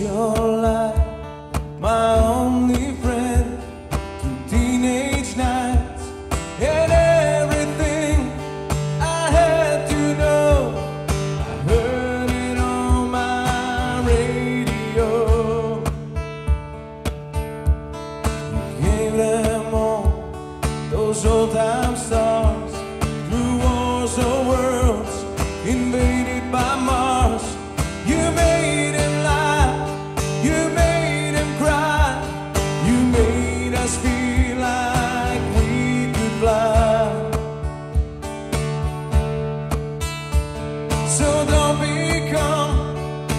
Your life, my only friend through teenage nights and everything I had to know. I heard it on my radio. You gave them all those old time stars. So don't become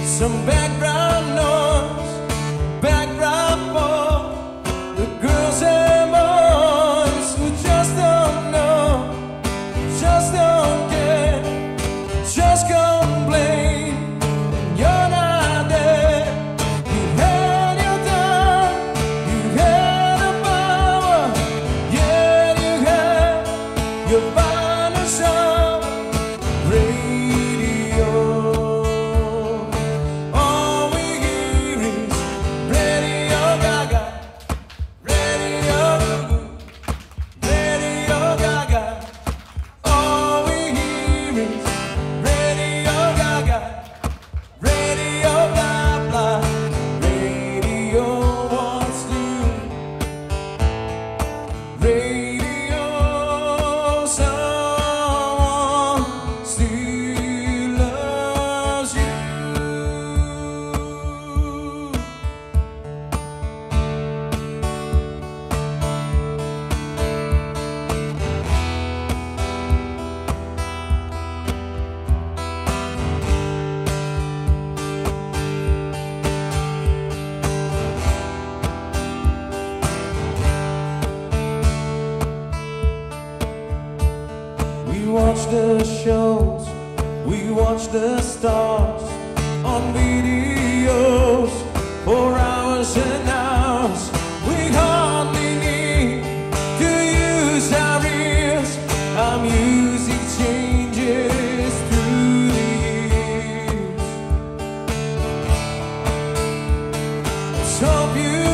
some background noise. watch the shows, we watch the stars on videos for hours and hours. We hardly need to use our ears. Our music changes through the years. Let's hope you.